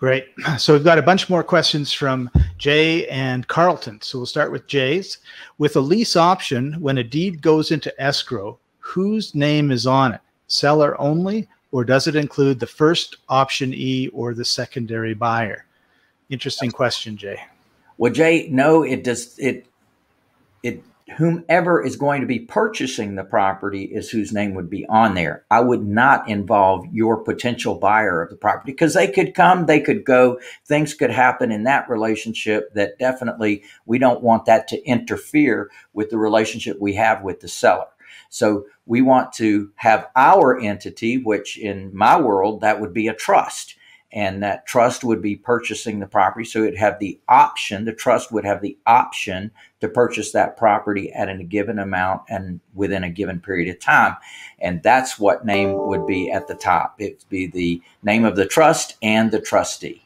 Great. So we've got a bunch more questions from Jay and Carlton. So we'll start with Jay's. With a lease option, when a deed goes into escrow, whose name is on it? Seller only, or does it include the first option E or the secondary buyer? Interesting question, Jay. Well, Jay, no, it does. It it whomever is going to be purchasing the property is whose name would be on there. I would not involve your potential buyer of the property because they could come, they could go, things could happen in that relationship that definitely we don't want that to interfere with the relationship we have with the seller. So we want to have our entity, which in my world, that would be a trust and that trust would be purchasing the property. So it'd have the option, the trust would have the option to purchase that property at a given amount and within a given period of time. And that's what name would be at the top. It'd be the name of the trust and the trustee.